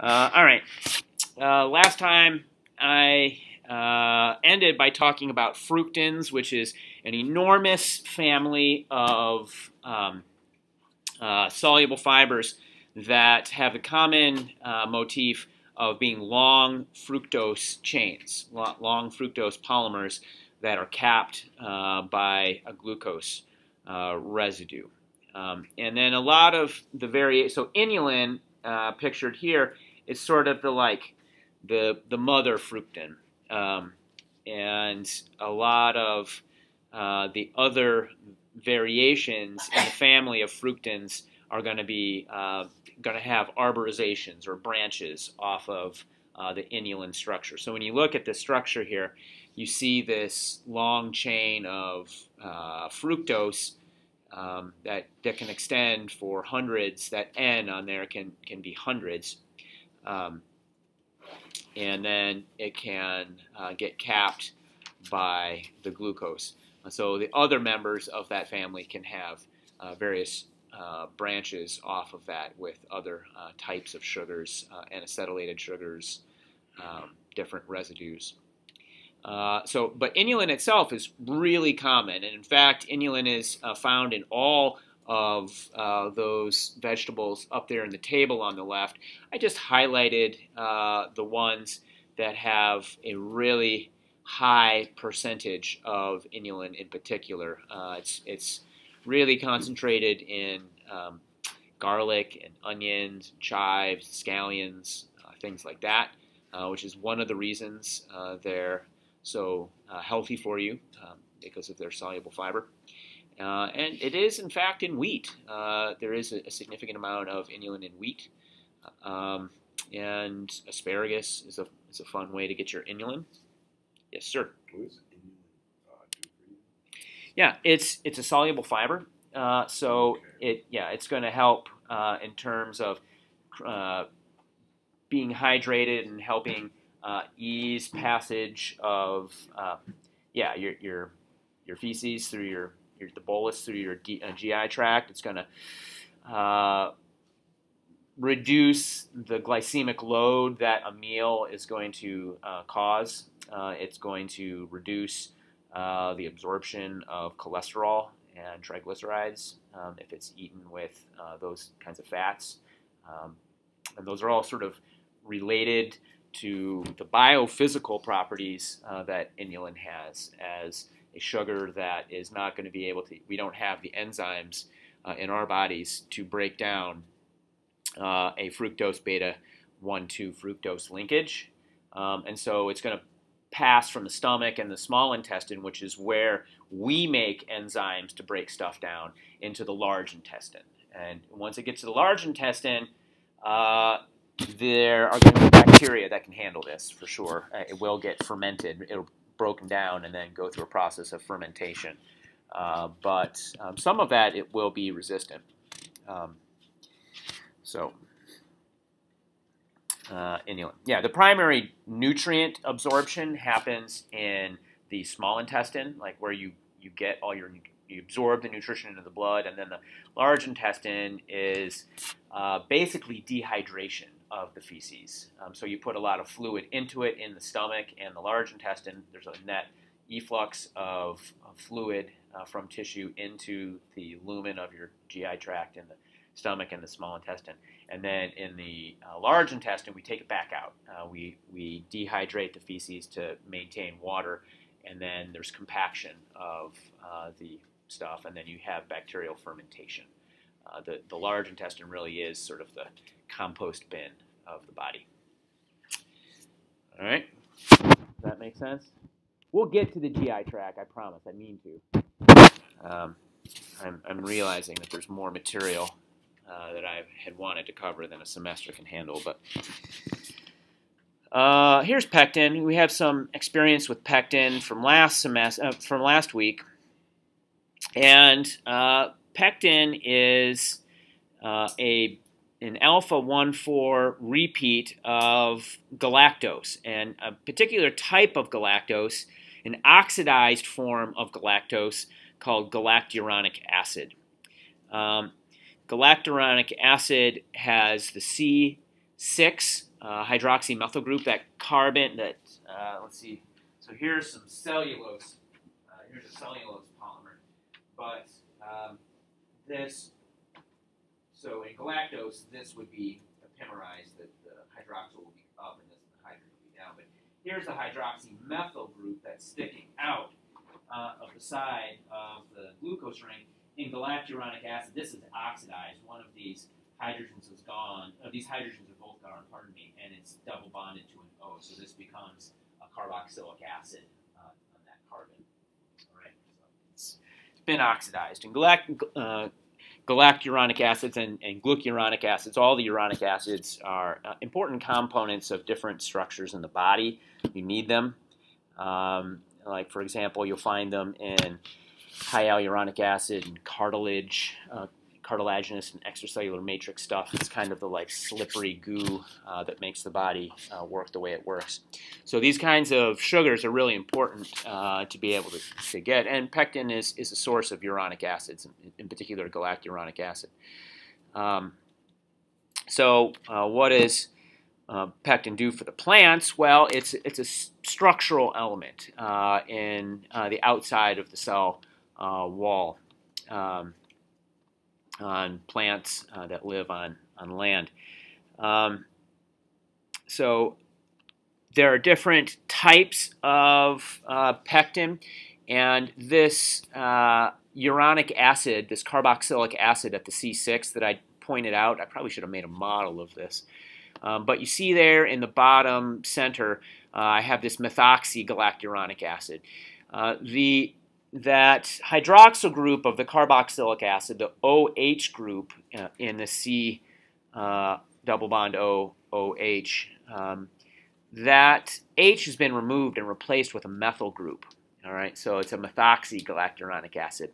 Uh, all right. Uh, last time I uh, ended by talking about fructans, which is an enormous family of um, uh, soluble fibers that have the common uh, motif of being long fructose chains, long fructose polymers that are capped uh, by a glucose residue. Um, and then a lot of the variation, so inulin pictured here it's sort of the like the the mother fructan, um, and a lot of uh, the other variations in the family of fructans are going to be uh, going to have arborizations or branches off of uh, the inulin structure. So when you look at the structure here, you see this long chain of uh, fructose um, that, that can extend for hundreds. That N on there can, can be hundreds. Um, and then it can uh, get capped by the glucose. So the other members of that family can have uh, various uh, branches off of that with other uh, types of sugars uh, and acetylated sugars, um, different residues. Uh, so, but inulin itself is really common, and in fact, inulin is found in all of uh, those vegetables up there in the table on the left. I just highlighted uh, the ones that have a really high percentage of inulin in particular. Uh, it's, it's really concentrated in um, garlic and onions, chives, scallions, uh, things like that, uh, which is one of the reasons uh, they're so healthy for you um, because of their soluble fiber. Uh, and it is, in fact, in wheat. Uh, there is a, a, significant amount of inulin in wheat. Um, and asparagus is a, is a fun way to get your inulin. Yes, sir. Inulin, yeah, it's it's a soluble fiber, uh, so okay. it yeah it's going to help uh, in terms of uh, being hydrated and helping uh, ease passage of uh, yeah your your your feces through your your, the bolus through your uh, GI tract. It's going to uh, reduce the glycemic load that a meal is going to uh, cause. Uh, it's going to reduce uh, the absorption of cholesterol and triglycerides um, if it's eaten with uh, those kinds of fats. Um, and those are all sort of related to the biophysical properties that inulin has as a sugar that is not going to be able to, we don't have the enzymes uh, in our bodies to break down uh, a fructose beta 1 2 fructose linkage. Um, and so it's going to pass from the stomach and the small intestine, which is where we make enzymes to break stuff down, into the large intestine. And once it gets to the large intestine, uh, there are going to be bacteria that can handle this for sure. Uh, it will get fermented. It'll broken down and then go through a process of fermentation. Uh, but um, some of that it will be resistant. Um, so, uh, inulin. Yeah, the primary nutrient absorption happens in the small intestine, like where you, you get all your you absorb the nutrition into the blood, and then the large intestine is uh, basically dehydration of the feces. Um, so you put a lot of fluid into it in the stomach and the large intestine. There's a net efflux of, fluid uh, from tissue into the lumen of your GI tract in the stomach and the small intestine. And then in the uh, large intestine, we take it back out. Uh, we, we dehydrate the feces to maintain water, and then there's compaction of uh, the stuff, and then you have bacterial fermentation. Uh, the, the large intestine really is sort of the compost bin of the body. All right? Does that make sense? We'll get to the GI tract, I promise. I mean to. Um, I'm, I'm, realizing that there's more material uh, that I had wanted to cover than a semester can handle, but uh, here's pectin. We have some experience with pectin from last semester, uh, from last week, and uh, pectin is uh, a an alpha 1,4 repeat of galactose, and a particular type of galactose, an oxidized form of galactose called galacturonic acid. Um, galacturonic acid has the C6 uh, hydroxymethyl group, that carbon, that, uh, let's see, so here's some cellulose. Uh, here's a cellulose polymer. But um, this, so in galactose, this would be epimerized, that the hydroxyl will be up and this the hydrogen will be down. But here's the hydroxymethyl group that's sticking out uh, of the side of the glucose ring. In galacturonic acid, this is oxidized. One of these hydrogens is gone. Uh, these hydrogens are both gone, pardon me, and it's double bonded to an O. So this becomes a carboxylic acid uh, on that carbon. All right, so it's, it's been oxidized. And galact, uh, galacturonic acids and, and, glucuronic acids, all the uronic acids are uh, important components of different structures in the body. You need them. Um, like, for example, you'll find them in high hyaluronic acid and cartilage, uh, cartilaginous and extracellular matrix stuff. It's kind of the like slippery goo uh, that makes the body uh, work the way it works. So these kinds of sugars are really important uh, to be able to, to, get. And pectin is, is a source of uronic acids, in, particular galacturonic acid. Um, so uh, what does uh, pectin do for the plants? Well, it's, it's a structural element uh, in the outside of the cell wall. Um, on plants uh, that live on, on land. Um, so there are different types of uh, pectin, and this uh, uronic acid, this carboxylic acid at the C6 that I pointed out, I probably should have made a model of this. Um, but you see there in the bottom center, uh, I have this methoxygalacturonic acid. Uh, the that hydroxyl group of the carboxylic acid, the OH group uh, in the C uh, double bond O OH, um, that H has been removed and replaced with a methyl group. All right, so it's a methoxygalacturonic acid,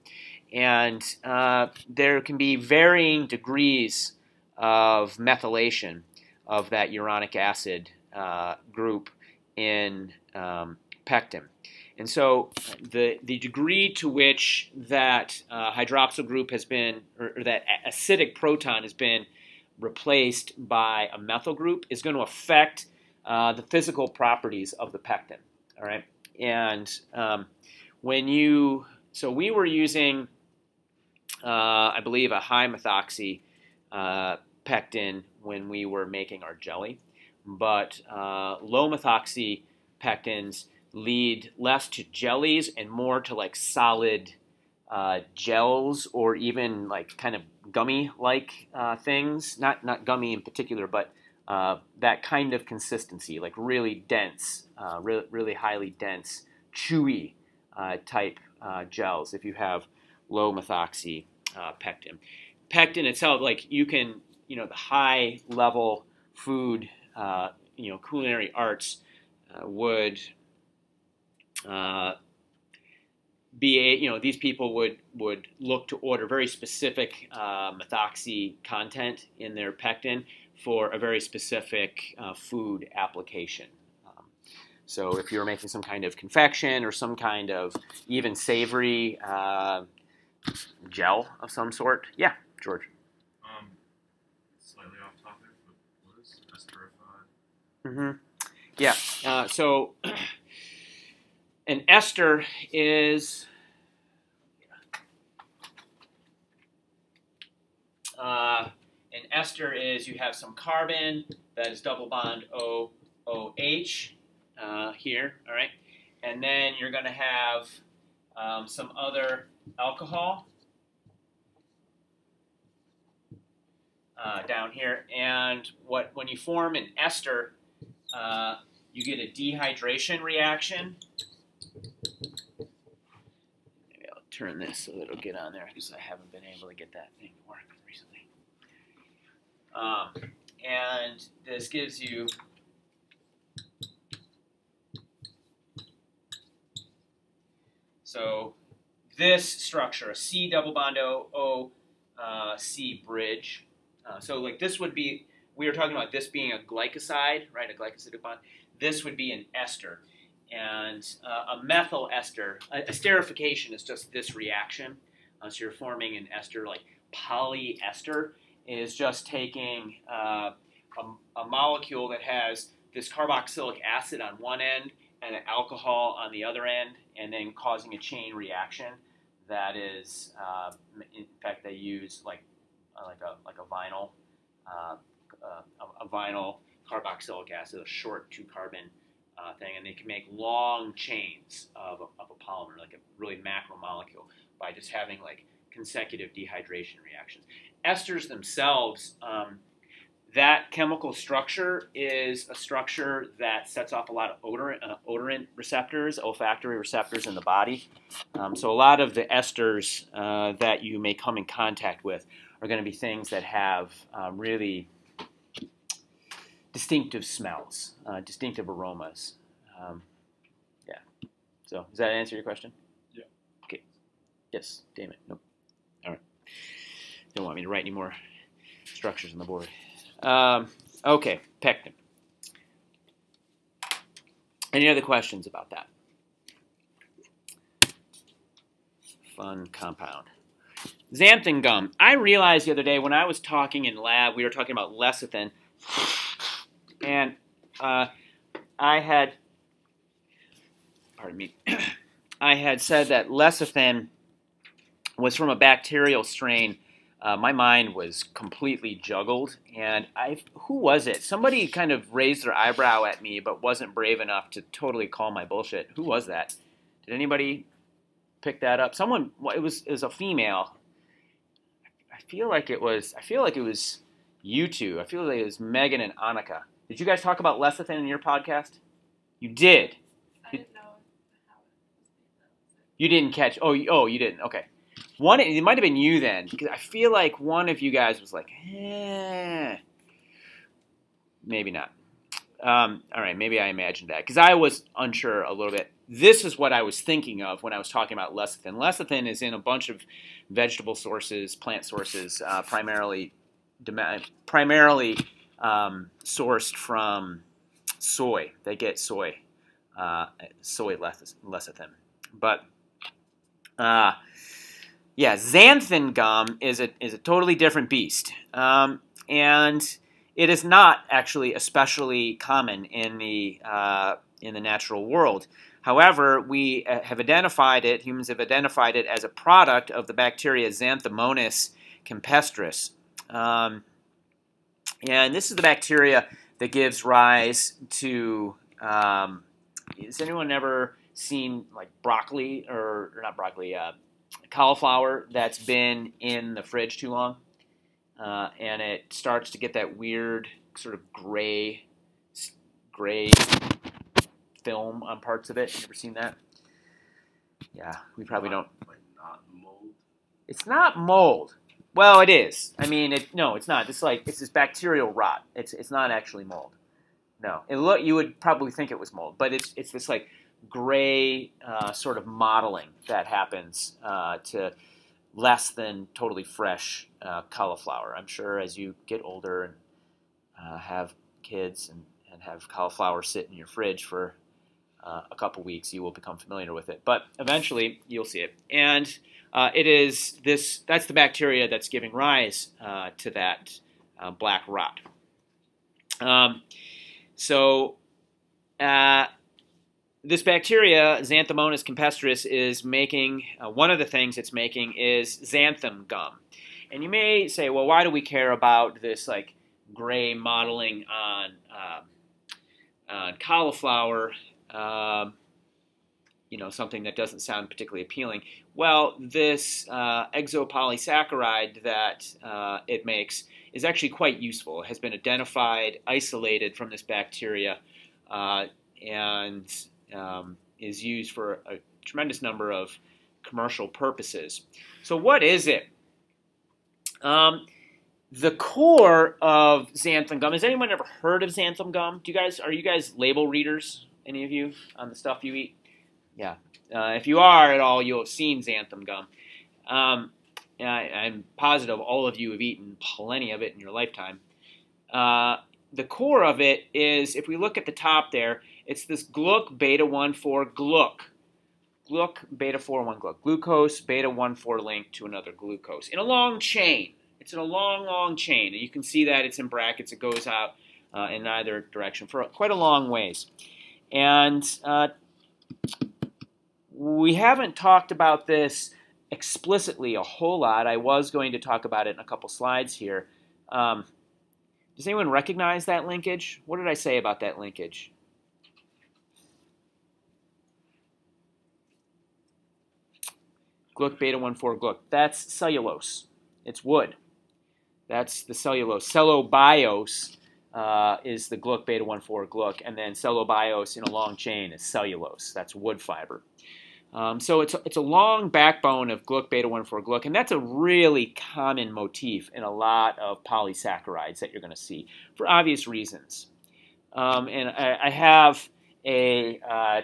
and uh, there can be varying degrees of methylation of that uronic acid uh, group in um, pectin. And so the, the degree to which that uh, hydroxyl group has been, or, or, that acidic proton has been replaced by a methyl group is going to affect uh, the physical properties of the pectin. All right. And um, when you, so we were using, uh, I believe, a high methoxy uh, pectin when we were making our jelly, but uh, low methoxy pectins lead less to jellies and more to like solid uh, gels or even like kind of gummy like uh, things. Not not gummy in particular, but uh, that kind of consistency, like really dense, uh, re- really highly dense, chewy uh, type uh, gels. If you have low methoxy pectin, pectin itself, like you can, you know, the high level food, you know, culinary arts would uh, be a, you know these people would would look to order very specific uh, methoxy content in their pectin for a very specific uh, food application. Um, so if you're making some kind of confection or some kind of even savory uh, gel of some sort, yeah, George. Um, slightly off topic, but what is esterified? Mm-hmm. Yeah. Uh, so. an ester is uh, an ester is you have some carbon that is double bond O OH uh, here, all right, and then you're going to have um, some other alcohol uh, down here, and what when you form an ester, uh, you get a dehydration reaction Maybe I'll turn this so that it'll get on there because I haven't been able to get that thing to work recently. Um, and this gives you so this structure, a C double bond O, o uh, C bridge. Uh, so like this would be, we were talking about this being a glycoside, right, a glycosidic bond. This would be an ester. And uh, a methyl ester, esterification is just this reaction. Uh, so you're forming an ester like polyester is just taking uh, a, a molecule that has this carboxylic acid on one end and an alcohol on the other end, and then causing a chain reaction. That is, uh, in fact, they use like uh, like a like a vinyl a, a, vinyl carboxylic acid, a short two carbon uh, thing, and they can make long chains of a, of a polymer, like a really macromolecule, by just having like consecutive dehydration reactions. Esters themselves, um, that chemical structure is a structure that sets off a lot of odorant, uh, odorant receptors, olfactory receptors in the body. Um, so a lot of the esters uh, that you may come in contact with are going to be things that have um, really distinctive smells, uh, distinctive aromas. Um, yeah. So does that answer your question? Yeah. Okay. Yes, Damon. Nope. All right. Don't want me to write any more structures on the board. Um, okay, pectin. Any other questions about that? Fun compound. Xanthan gum. I realized the other day when I was talking in lab, we were talking about lecithin, and uh, I had, pardon me, I had said that lecithin was from a bacterial strain uh, my mind was completely juggled. And I, who was it? Somebody kind of raised their eyebrow at me, but wasn't brave enough to totally call my bullshit. Who was that? Did anybody pick that up? Someone. It was. It was a female. I feel like it was. I feel like it was you two. I feel like it was Megan and Annika. Did you guys talk about lecithin in your podcast? You did. I didn't know You didn't catch. Oh, oh, you didn't. Okay. One, it might have been you then, because I feel like one of you guys was like, eh, maybe not. Um, all right, maybe I imagined that because I was unsure a little bit. This is what I was thinking of when I was talking about lecithin. Lecithin is in a bunch of vegetable sources, plant sources, uh, primarily primarily um, sourced from soy. They get soy, uh, soy lecithin, but. Uh, yeah, xanthan gum is a is a totally different beast, um, and it is not actually especially common in the uh, in the natural world. However, we uh, have identified it. Humans have identified it as a product of the bacteria Xanthomonas campestris, um, and this is the bacteria that gives rise to. Um, has anyone ever seen like broccoli or, or not broccoli? Uh, cauliflower that's been in the fridge too long, uh, and it starts to get that weird sort of gray, gray film on parts of it. You ever seen that? Yeah, we probably don't. Not mold. It's not mold. Well, it is. I mean, it no, it's not. It's like it's this bacterial rot. It's it's not actually mold. No, it look you would probably think it was mold, but it's it's this like gray uh, sort of modeling that happens uh, to less than totally fresh uh, cauliflower. I'm sure as you get older and uh, have kids and, and have cauliflower sit in your fridge for uh, a couple weeks, you will become familiar with it. But eventually, you'll see it. And uh, it is this, that's the bacteria that's giving rise to that black rot. Um, so, uh, this bacteria, Xanthomonas campestris, is making uh, one of the things it's making is xanthan gum. And you may say, well, why do we care about this like gray modeling on, uh, on cauliflower? Uh, you know, something that doesn't sound particularly appealing. Well, this uh, exopolysaccharide that uh, it makes is actually quite useful. It has been identified, isolated from this bacteria, uh, and um, is used for a tremendous number of commercial purposes. So, what is it? Um, the core of xanthan gum. Has anyone ever heard of xanthan gum? Do you guys are you guys label readers? Any of you on the stuff you eat? Yeah. Uh, if you are at all, you'll have seen xanthan gum. Um, I, am positive all of you have eaten plenty of it in your lifetime. Uh, the core of it is, if we look at the top there, it's this gluc beta 1 4 gluc. Gluc beta 4 1 gluc. Glucose beta 1 4 link to another glucose in a long chain. It's in a long, long chain. And you can see that it's in brackets. It goes out uh, in either direction for quite a long ways. And uh, we haven't talked about this explicitly a whole lot. I was going to talk about it in a couple slides here. Um, does anyone recognize that linkage? What did I say about that linkage? Gluck beta 1,4 Gluck. That's cellulose. It's wood. That's the cellulose. Cellobiose uh, is the Gluck beta 1,4 Gluck, and then cellobiose in a long chain is cellulose. That's wood fiber. Um, so it's it's a long backbone of Gluck beta 1,4 Gluck, and that's a really common motif in a lot of polysaccharides that you're going to see for obvious reasons. Um, and I, I, have a uh,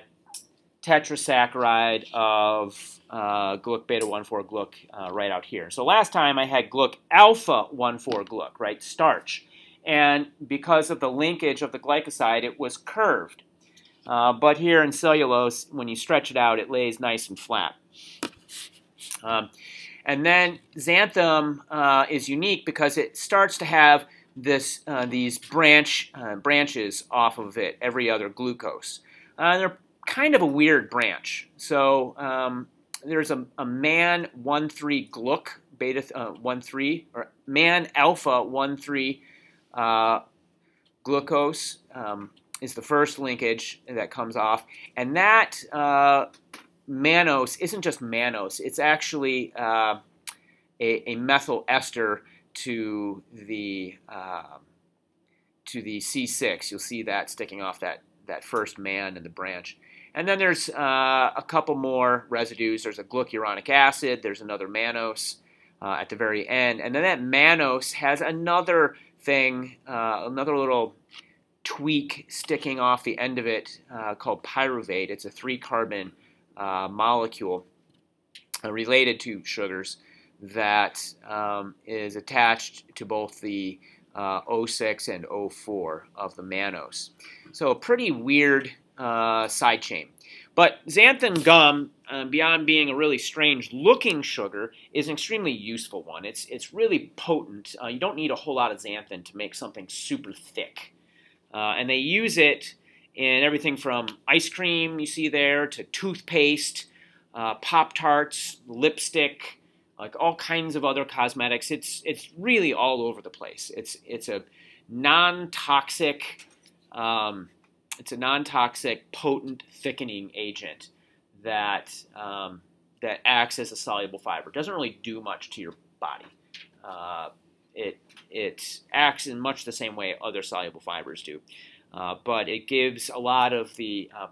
tetrasaccharide of uh, Gluck beta 1,4 Gluck uh, right out here. So last time I had Gluck alpha 1,4 Gluck, right, starch. And because of the linkage of the glycoside, it was curved. Uh, but here in cellulose, when you stretch it out, it lays nice and flat. Um, and then xanthan uh, is unique because it starts to have this uh, these branch uh, branches off of it every other glucose. Uh, they're kind of a weird branch. So um, there's a, a man 1,3 Gluck beta uh, 1,3 or man alpha 1,3 glucose. Um, is the first linkage that comes off, and that uh, mannose isn't just mannose; it's actually uh, a, a, methyl ester to the uh, to the C6. You'll see that sticking off that that first man in the branch. And then there's uh, a couple more residues. There's a glucuronic acid. There's another mannose uh, at the very end, and then that mannose has another thing, uh, another little tweak sticking off the end of it uh, called pyruvate. It's a three carbon uh, molecule uh, related to sugars that um, is attached to both the uh, O6 and O4 of the mannose. So a pretty weird uh, side chain. But xanthan gum, um, beyond being a really strange looking sugar, is an extremely useful one. It's, it's really potent. Uh, you don't need a whole lot of xanthan to make something super thick. Uh, and they use it in everything from ice cream you see there to toothpaste, uh, Pop Tarts, lipstick, like all kinds of other cosmetics. It's it's really all over the place. It's it's a non-toxic, um, it's a non-toxic, potent thickening agent that um, that acts as a soluble fiber. Doesn't really do much to your body. Uh, it it acts in much the same way other soluble fibers do, uh, but it gives a lot of the uh,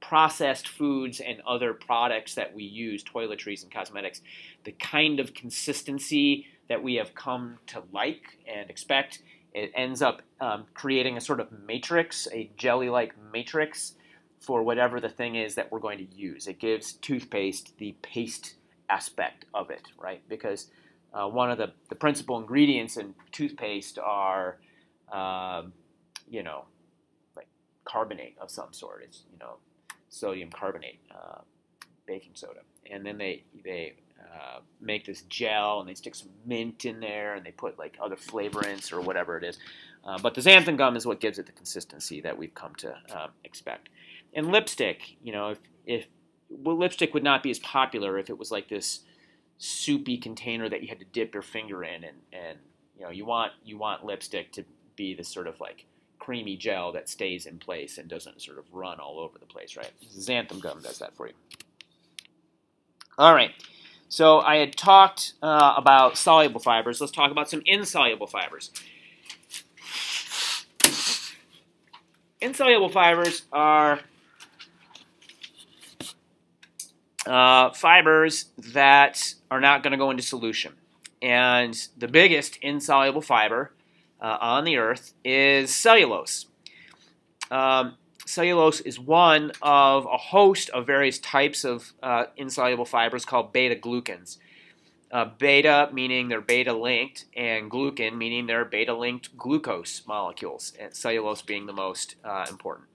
processed foods and other products that we use, toiletries and cosmetics, the kind of consistency that we have come to like and expect. It ends up um, creating a sort of matrix, a jelly-like matrix for whatever the thing is that we're going to use. It gives toothpaste the paste aspect of it, right? Because uh, one of the, the principal ingredients in toothpaste are, um, you know, like carbonate of some sort. It's, you know, sodium carbonate, uh, baking soda. And then they, they uh, make this gel and they stick some mint in there and they put like other flavorants or whatever it is. Uh, but the xanthan gum is what gives it the consistency that we've come to um, expect. And lipstick, you know, if, if well, lipstick would not be as popular if it was like this soupy container that you had to dip your finger in, and and you know you want you want lipstick to be this sort of like creamy gel that stays in place and doesn't sort of run all over the place, right? Xanthan gum does that for you. All right. So I had talked uh, about soluble fibers. Let's talk about some insoluble fibers. Insoluble fibers are uh, fibers that are not going to go into solution. And the biggest insoluble fiber uh, on the earth is cellulose. Um, cellulose is one of a host of various types of uh, insoluble fibers called beta glucans. Uh, beta meaning they're beta linked, and glucan meaning they're beta linked glucose molecules, and cellulose being the most uh, important.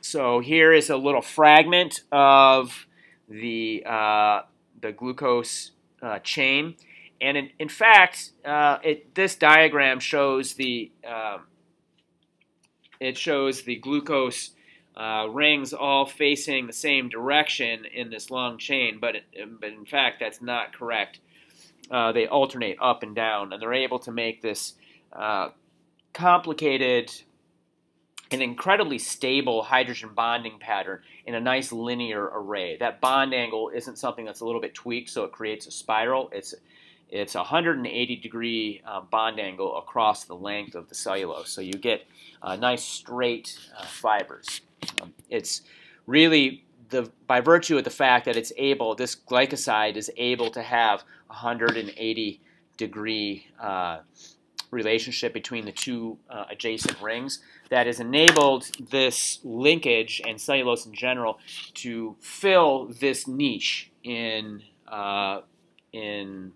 So here is a little fragment of the, uh, the glucose uh, chain. And in, in fact, uh, it, this diagram shows the, um, it shows the glucose uh, rings all facing the same direction in this long chain, but, it, but in fact, that's not correct. Uh, they alternate up and down, and they're able to make this complicated and incredibly stable hydrogen bonding pattern in a nice linear array. That bond angle isn't something that's a little bit tweaked, so it creates a spiral. It's it's a 180 degree uh, bond angle across the length of the cellulose, so you get uh, nice straight uh, fibers. Um, it's really the by virtue of the fact that it's able, this glycoside is able to have 180 degree uh, relationship between the two uh, adjacent rings that has enabled this linkage and cellulose in general to fill this niche in uh, in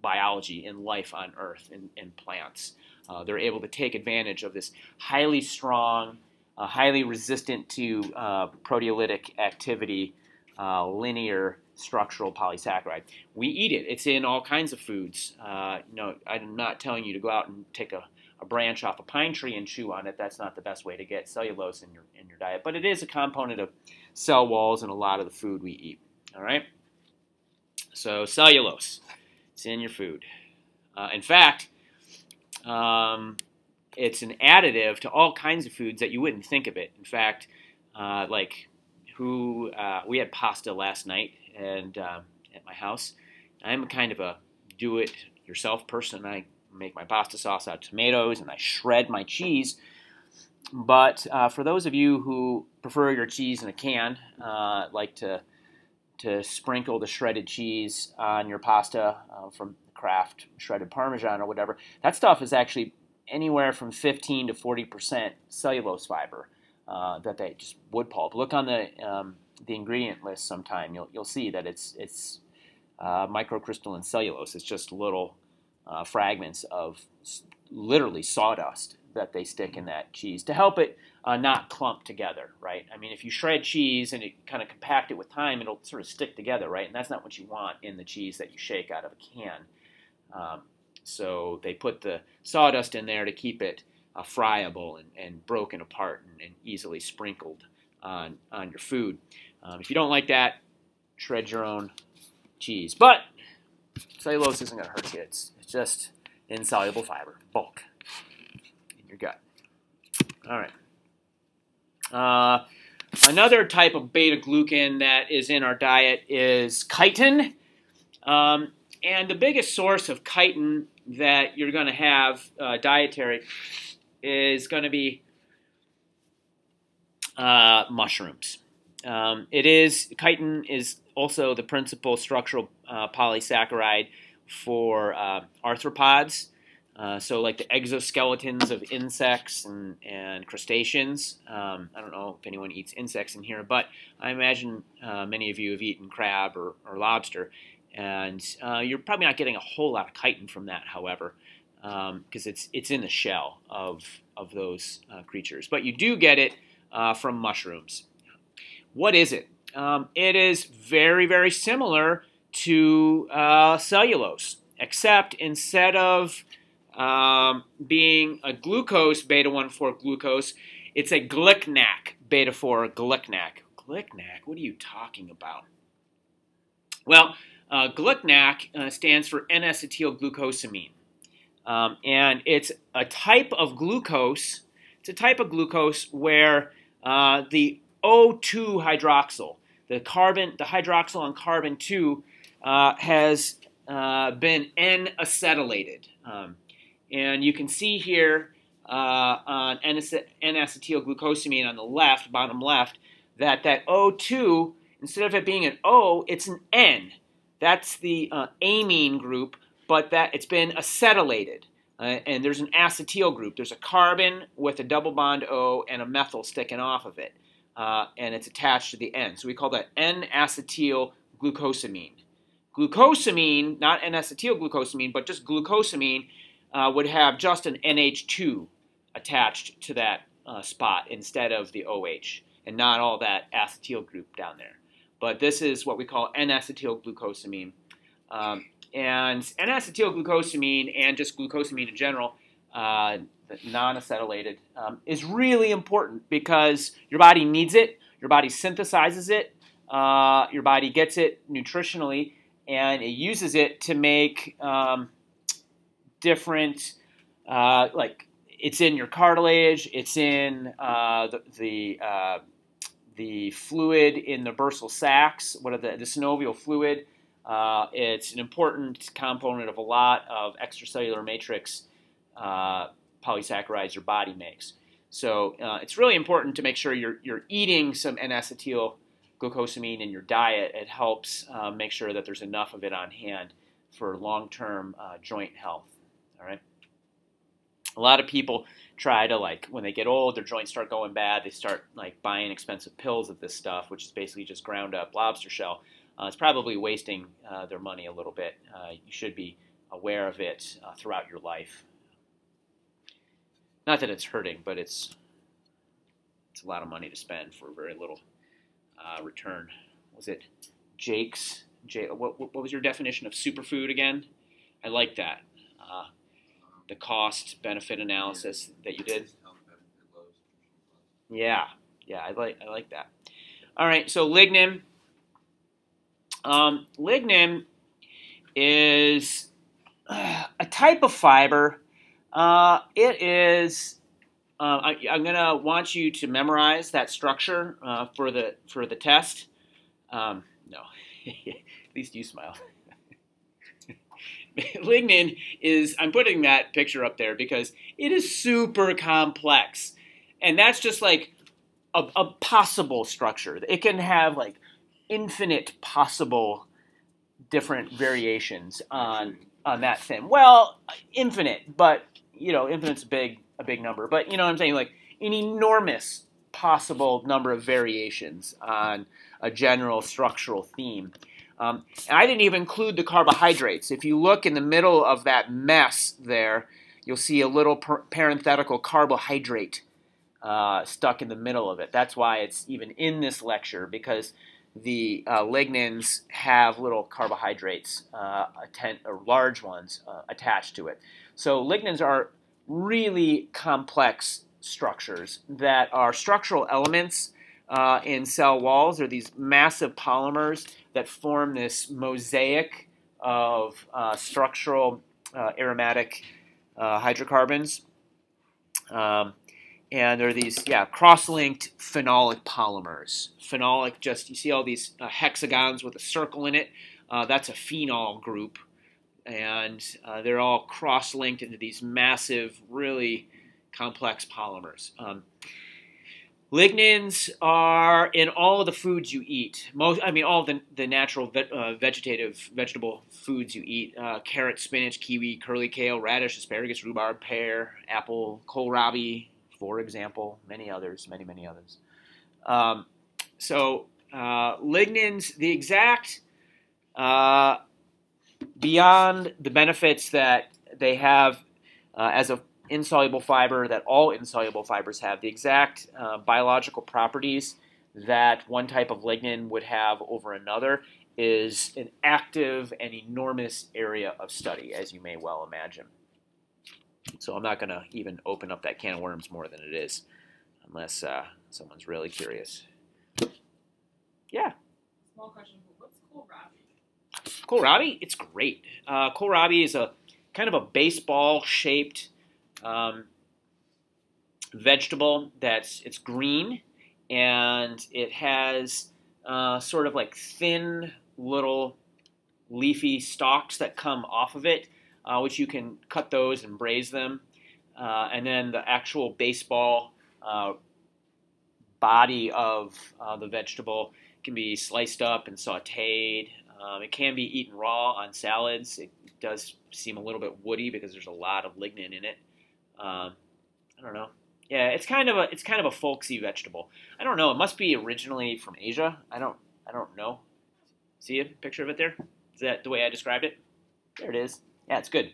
biology, in life on Earth, in, in plants. Uh, they're able to take advantage of this highly strong, uh, highly resistant to uh, proteolytic activity, uh, linear structural polysaccharide. We eat it. It's in all kinds of foods. Uh, you know, I'm not telling you to go out and take a, a, branch off a pine tree and chew on it. That's not the best way to get cellulose in your in your diet. But it is a component of cell walls and a lot of the food we eat. All right. So cellulose, it's in your food. Uh, in fact, um, it's an additive to all kinds of foods that you wouldn't think of it. In fact, uh, like who uh, we had pasta last night and um, at my house. I'm a kind of a do-it-yourself person. I make my pasta sauce out of tomatoes and I shred my cheese. But uh, for those of you who prefer your cheese in a can, uh, like to to sprinkle the shredded cheese on your pasta uh, from Kraft shredded Parmesan or whatever, that stuff is actually anywhere from 15 to 40 percent cellulose fiber uh, that they just wood pulp. Look on the um, the ingredient list sometime, you'll you'll see that it's it's uh, microcrystalline cellulose. It's just little uh, fragments of literally sawdust that they stick in that cheese to help it uh, not clump together, right? I mean, if you shred cheese and it kind of compact it with time, it'll sort of stick together, right? And that's not what you want in the cheese that you shake out of a can. Um, so they put the sawdust in there to keep it uh, friable and, and broken apart and, and easily sprinkled on, on your food. Um, if you don't like that, shred your own cheese. But cellulose isn't going to hurt you. It's, it's just insoluble fiber, bulk in your gut. All right. Uh, another type of beta glucan that is in our diet is chitin. Um, and the biggest source of chitin that you're going to have uh, dietary is going to be uh, mushrooms. Um, it is chitin is also the principal structural uh, polysaccharide for uh, arthropods. Uh, so, like the exoskeletons of insects and, and crustaceans. Um, I don't know if anyone eats insects in here, but I imagine uh, many of you have eaten crab or, or lobster. And uh, you're probably not getting a whole lot of chitin from that, however, because um, it's, it's in the shell of, of those uh, creatures. But you do get it from mushrooms. What is it? Um, it is very, very similar to uh, cellulose, except instead of um, being a glucose beta 1 4 glucose, it's a glicnac beta 4 glicnac. Glicnac? What are you talking about? Well, uh, uh, stands for N-acetylglucosamine. Um, and it's a type of glucose. It's a type of glucose where uh, the O2 hydroxyl. The carbon, the hydroxyl on carbon 2 uh, has uh, been N-acetylated. Um, and you can see here uh, on N-acetylglucosamine on the left, bottom left, that that O2, instead of it being an O, it's an N. That's the uh, amine group, but that it's been acetylated. Uh, and there's an acetyl group. There's a carbon with a double bond O and a methyl sticking off of it uh, and it's attached to the N. So we call that N-acetyl glucosamine. Not N-acetyl glucosamine, but just glucosamine, uh, would have just an NH2 attached to that uh, spot instead of the OH, and not all that acetyl group down there. But this is what we call N-acetyl glucosamine. Um, and N-acetyl glucosamine and just glucosamine in general uh, non-acetylated, um, is really important because your body needs it. Your body synthesizes it. Uh, your body gets it nutritionally, and it uses it to make um, different, uh, like it's in your cartilage, it's in uh, the the, uh, the fluid in the bursal sacs, what are the, the synovial fluid. Uh, it's an important component of a lot of extracellular matrix uh, polysaccharides your body makes. So uh, it's really important to make sure you're, you're eating some N-acetyl glucosamine in your diet. It helps uh, make sure that there's enough of it on hand for long-term joint health. All right a lot of people try to like when they get old their joints start going bad they start like buying expensive pills of this stuff which is basically just ground up lobster shell uh, it's probably wasting uh, their money a little bit uh, you should be aware of it uh, throughout your life not that it's hurting but it's it's a lot of money to spend for very little uh, return was it jake's Jake, what, what was your definition of superfood again i like that uh, the cost benefit analysis that you did. Yeah, yeah, I like I like that. All right, so lignin. Um, lignin is uh, a type of fiber. Uh, it is. Uh, I, am gonna want you to memorize that structure uh, for the for the test. Um, no, at least you smile. lignin is, I'm putting that picture up there because it is super complex. And that's just like a, a possible structure. It can have like infinite possible different variations on on that thing. Well, infinite, but you know, infinite's a big a big number. But you know what I'm saying? Like an enormous possible number of variations on a general structural theme. Um, and I didn't even include the carbohydrates. If you look in the middle of that mess there, you'll see a little parenthetical carbohydrate uh, stuck in the middle of it. That's why it's even in this lecture, because the uh, lignins have little carbohydrates, uh, or large ones, uh, attached to it. So lignins are really complex structures that are structural elements uh, in cell walls. They're these massive polymers that form this mosaic of uh, structural uh, aromatic hydrocarbons. Um, and there are these, yeah, cross-linked phenolic polymers. Phenolic, just, you see all these uh, hexagons with a circle in it. Uh, that's a phenol group. And uh, they're all cross-linked into these massive, really complex polymers. Um, Lignins are in all of the foods you eat. Most, I mean, all the, the natural ve- uh, vegetative vegetable foods you eat: uh, carrot, spinach, kiwi, curly kale, radish, asparagus, rhubarb, pear, apple, kohlrabi, for example. Many others, many many others. Um, so uh, lignins, the exact uh, beyond the benefits that they have uh, as an insoluble fiber that all insoluble fibers have, the exact uh, biological properties that one type of lignin would have over another is an active and enormous area of study, as you may well imagine. So I'm not going to even open up that can of worms more than it is, unless uh, someone's really curious. Yeah. Small question. What's kohlrabi? Kohlrabi, it's great. Uh, kohlrabi is a kind of a baseball-shaped um, vegetable that's it's green and it has uh, sort of like thin little leafy stalks that come off of it, uh, which you can cut those and braise them. Uh, and then the actual baseball uh, body of uh, the vegetable can be sliced up and sauteed. Um, it can be eaten raw on salads. It does seem a little bit woody because there's a lot of lignin in it. Um, I don't know. Yeah, it's kind of a it's kind of a folksy vegetable. I don't know. It must be originally from Asia. I don't I don't know. See a picture of it there? Is that the way I described it? There it is. Yeah, it's good.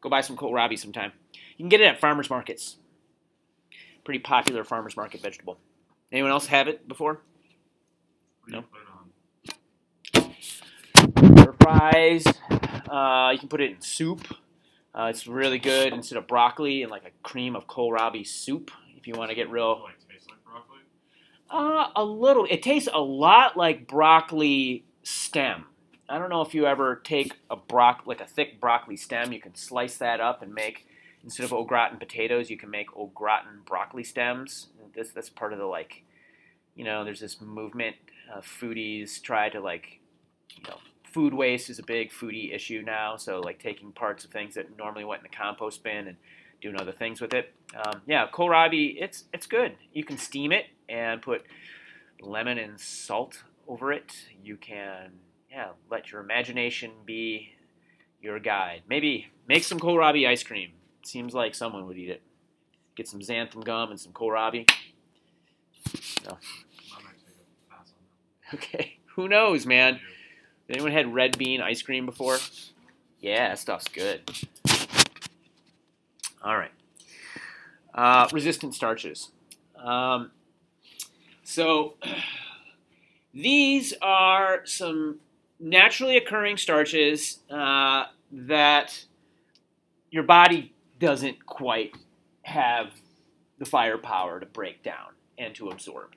Go buy some kohlrabi sometime. You can get it at farmers markets. Pretty popular farmers market vegetable. Anyone else have it before? No. Fries. Uh, you can put it in soup. Uh, it's really good instead of broccoli and like a cream of kohlrabi soup if you want to get real. Like broccoli. Uh, a little. It tastes a lot like broccoli stem. I don't know if you ever take a broc like a thick broccoli stem. You can slice that up and make instead of au gratin potatoes, you can make au gratin broccoli stems. This that's part of the like, you know, there's this movement. Foodies try to like, you know, food waste is a big foodie issue now. So like taking parts of things that normally went in the compost bin and doing other things with it. Um, yeah, kohlrabi, it's it's good. You can steam it and put lemon and salt over it. You can yeah let your imagination be your guide. Maybe make some kohlrabi ice cream. Seems like someone would eat it. Get some xanthan gum and some kohlrabi. I might take a pass on that. Okay, who knows, man? Anyone had red bean ice cream before? Yeah, that stuff's good. All right. Uh, resistant starches. Um, so these are some naturally occurring starches uh, that your body doesn't quite have the firepower to break down and to absorb.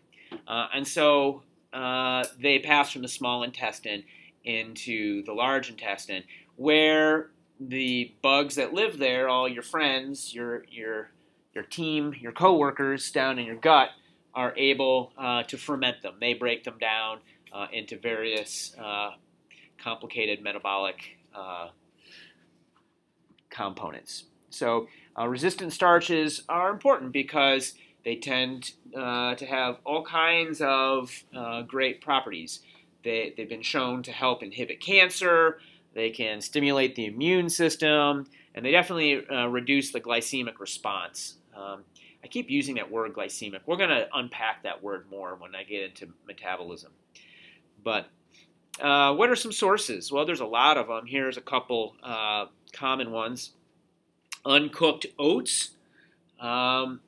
Uh, and so uh, they pass from the small intestine into the large intestine, where the bugs that live there, all your friends, your your your team, your coworkers down in your gut, are able uh, to ferment them. They break them down uh, into various uh, complicated metabolic uh, components. So, uh, resistant starches are important because they tend uh, to have all kinds of great properties. They, they've been shown to help inhibit cancer, they can stimulate the immune system, and they definitely uh, reduce the glycemic response. Um, I keep using that word glycemic. We're going to unpack that word more when I get into metabolism. But uh, what are some sources? Well, there's a lot of them. Here's a couple uh, common ones. Uncooked oats. Um,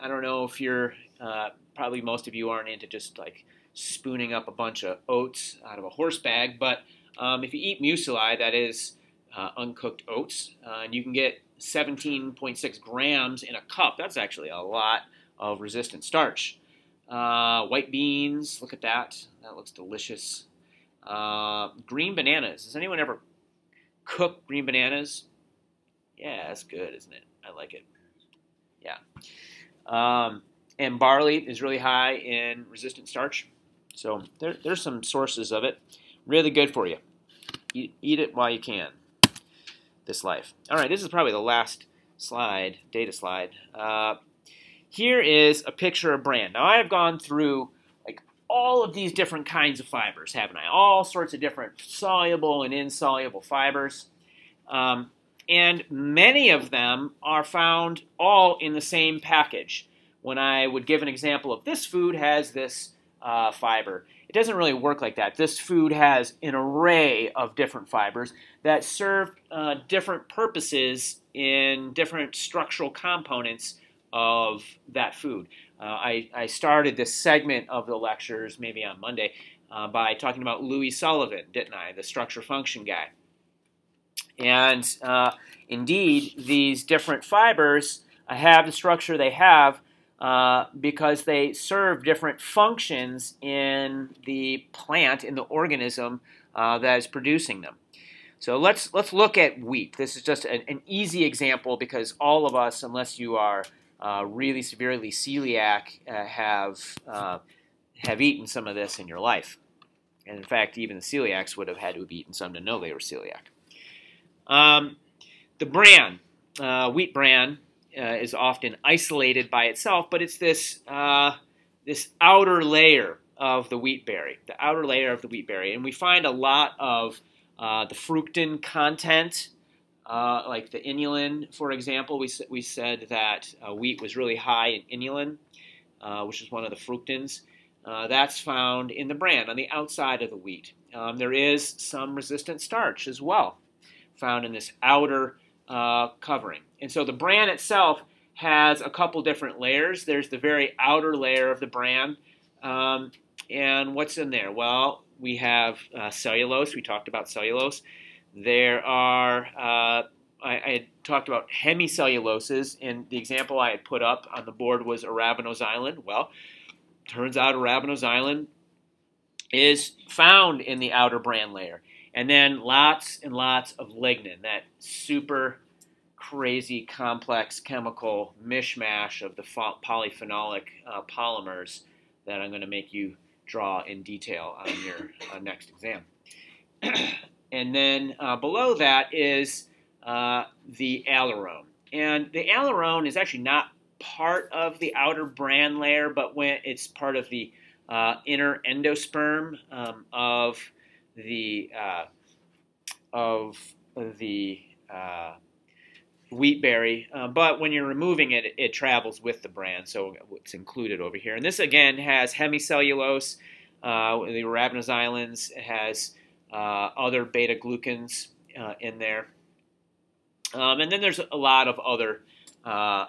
I don't know if you're, uh, probably most of you aren't into just like spooning up a bunch of oats out of a horse bag, but um, if you eat muesli, that is uh, uncooked oats, uh, and you can get 17.6 grams in a cup. That's actually a lot of resistant starch. Uh, white beans, look at that. That looks delicious. Uh, green bananas. Has anyone ever cooked green bananas? Yeah, that's good, isn't it? I like it. Yeah. Um, and barley is really high in resistant starch. So there, there's some sources of it. Really good for you. Eat, eat it while you can. This life. All right, this is probably the last slide, data slide. Uh, here is a picture of bran. Now I have gone through all of these different kinds of fibers, haven't I? All sorts of different soluble and insoluble fibers. Um, and many of them are found all in the same package. When I would give an example of this food has this uh, fiber. It doesn't really work like that. This food has an array of different fibers that serve uh, different purposes in different structural components of that food. Uh, I, I, started this segment of the lectures, maybe on Monday, uh, by talking about Louis Sullivan, didn't I? The structure function guy. And uh, indeed, these different fibers have the structure they have uh, because they serve different functions in the plant, in the organism uh, that is producing them. So let's let's look at wheat. This is just an, an easy example because all of us, unless you are uh, really severely celiac, uh, have uh, have eaten some of this in your life. And in fact, even the celiacs would have had to have eaten some to know they were celiac. Um, the bran, wheat bran, uh, is often isolated by itself, but it's this uh, this outer layer of the wheat berry, the outer layer of the wheat berry, and we find a lot of uh, the fructan content, uh, like the inulin, for example. We we said that uh, wheat was really high in inulin, uh, which is one of the fructans. that's found in the bran on the outside of the wheat. Um, there is some resistant starch as well, found in this outer uh, covering. And so the bran itself has a couple different layers. There's the very outer layer of the bran. Um, and what's in there? Well, we have uh, cellulose. We talked about cellulose. There are uh, I, I had talked about hemicelluloses, and the example I had put up on the board was arabinoxylan. Well, turns out arabinoxylan is found in the outer bran layer. And then lots and lots of lignin, that super crazy complex chemical mishmash of the polyphenolic uh, polymers that I'm going to make you draw in detail on your uh, next exam. and then uh, below that is uh, the aleurone. And the aleurone is actually not part of the outer bran layer, but when it's part of the uh, inner endosperm um, of the uh, of the uh, wheat berry. Uh, but when you're removing it, it, travels with the bran, so it's included over here. And this again has hemicellulose, uh, the arabinoxylans. It has other beta glucans uh, in there. Um, and then there's a lot of other uh,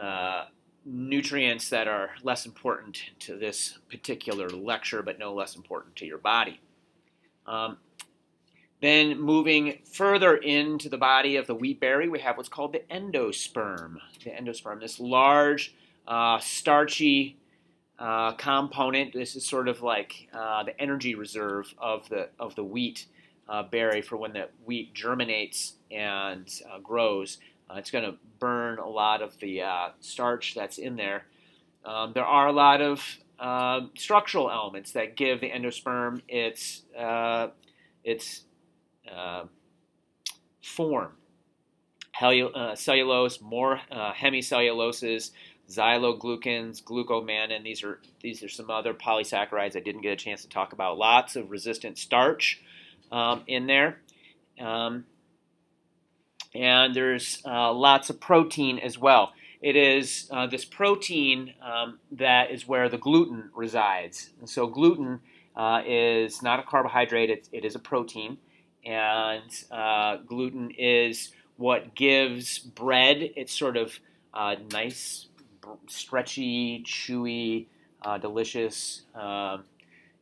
uh, nutrients that are less important to this particular lecture, but no less important to your body. Um, then moving further into the body of the wheat berry, we have what's called the endosperm. The endosperm, this large, uh, starchy uh, component. This is sort of like uh, the energy reserve of the of the wheat uh, berry for when the wheat germinates and uh, grows. Uh, it's going to burn a lot of the uh, starch that's in there. Um, there are a lot of structural elements that give the endosperm its its form. Helu- cellulose, more hemicelluloses, xyloglucans, glucomannan. These are these are some other polysaccharides I didn't get a chance to talk about. Lots of resistant starch um, in there. Um, and there's uh, lots of protein as well. It is uh, this protein um, that is where the gluten resides. And so gluten uh, is not a carbohydrate; it, it is a protein, and uh, gluten is what gives bread its sort of uh, nice, stretchy, chewy, uh, delicious um,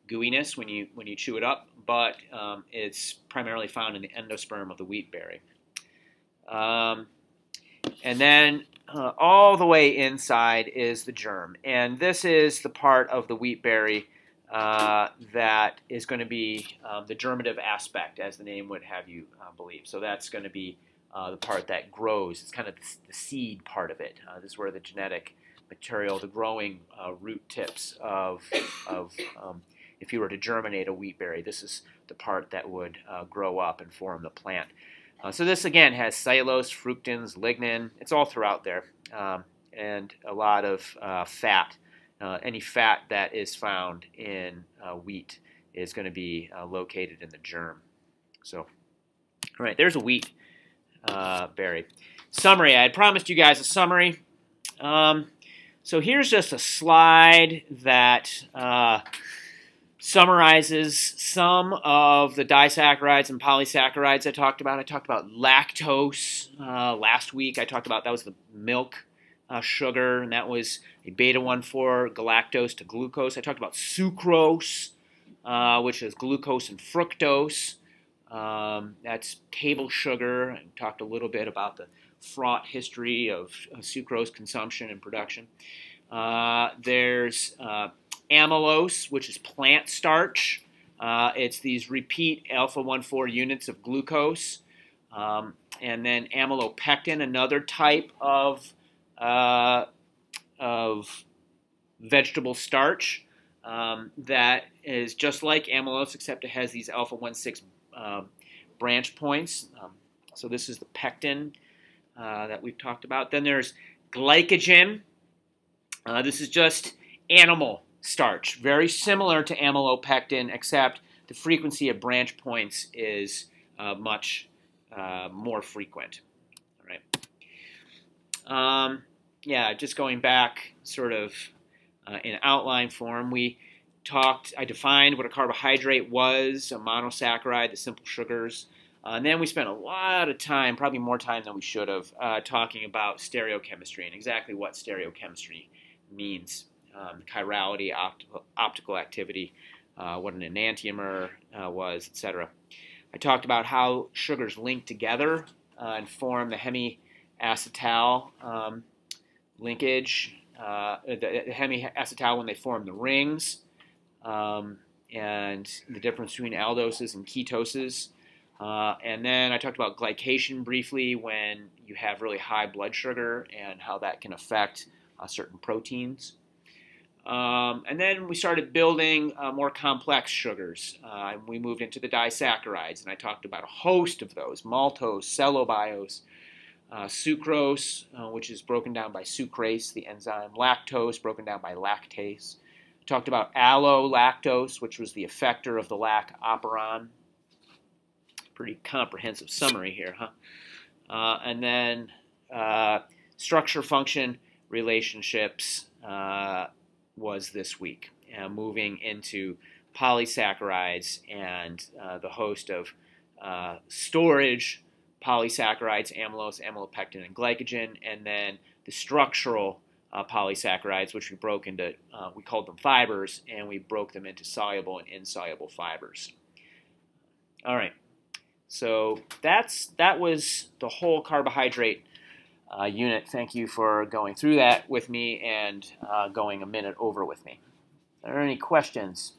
gooiness when you when you chew it up. But um, it's primarily found in the endosperm of the wheat berry. Um, and then uh, all the way inside is the germ. And this is the part of the wheat berry uh, that is going to be um, the germinative aspect, as the name would have you uh, believe. So that's going to be the part that grows. It's kind of the, the seed part of it. Uh, this is where the genetic material, the growing uh, root tips of, of um, if you were to germinate a wheat berry, this is the part that would grow up and form the plant. Uh, so this again has cellulose, fructans, lignin. It's all throughout there, um, and a lot of uh, fat. Uh, any fat that is found in uh, wheat is going to be uh, located in the germ. So, all right, there's a wheat uh, berry. Summary. I had promised you guys a summary. Um, so here's just a slide that summarizes some of the disaccharides and polysaccharides I talked about. I talked about lactose uh, last week. I talked about that was the milk uh, sugar, and that was a beta 1 4 galactose to glucose. I talked about sucrose, uh, which is glucose and fructose. Um, that's table sugar. I talked a little bit about the fraught history of sucrose consumption and production. Uh, there's uh, amylose, which is plant starch. Uh, it's these repeat alpha 1 4 units of glucose. Um, and then amylopectin, another type of, uh, of vegetable starch um, that is just like amylose, except it has these alpha 1 6 uh, branch points. Um, so this is the pectin uh, that we've talked about. Then there's glycogen. Uh, this is just animal starch. Very similar to amylopectin, except the frequency of branch points is uh, much uh, more frequent. All right. Um, yeah, just going back sort of uh, in outline form, we talked, I defined what a carbohydrate was, a monosaccharide, the simple sugars. Uh, and then we spent a lot of time, probably more time than we should have, uh, talking about stereochemistry and exactly what stereochemistry means um, chirality, optical, optical activity, uh, what an enantiomer uh, was, etc. I talked about how sugars link together uh, and form the hemiacetal um, linkage, uh, the, the hemiacetal when they form the rings, um, and the difference between aldoses and ketoses. Uh, and then I talked about glycation briefly when you have really high blood sugar and how that can affect uh, certain proteins. Um, and then we started building uh, more complex sugars. Uh, we moved into the disaccharides, and I talked about a host of those maltose, cellobiose, uh, sucrose, uh, which is broken down by sucrase, the enzyme, lactose, broken down by lactase. I talked about allolactose, which was the effector of the lac operon. Pretty comprehensive summary here, huh? Uh, and then uh, structure function relationships was this week, uh, moving into polysaccharides and uh, the host of uh, storage polysaccharides, amylose, amylopectin, and glycogen, and then the structural uh, polysaccharides, which we broke into, uh, we called them fibers, and we broke them into soluble and insoluble fibers. All right, so that's that was the whole carbohydrate uh, unit. Thank you for going through that with me and uh, going a minute over with me. Are there any questions?